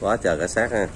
quá trời cả xác ha.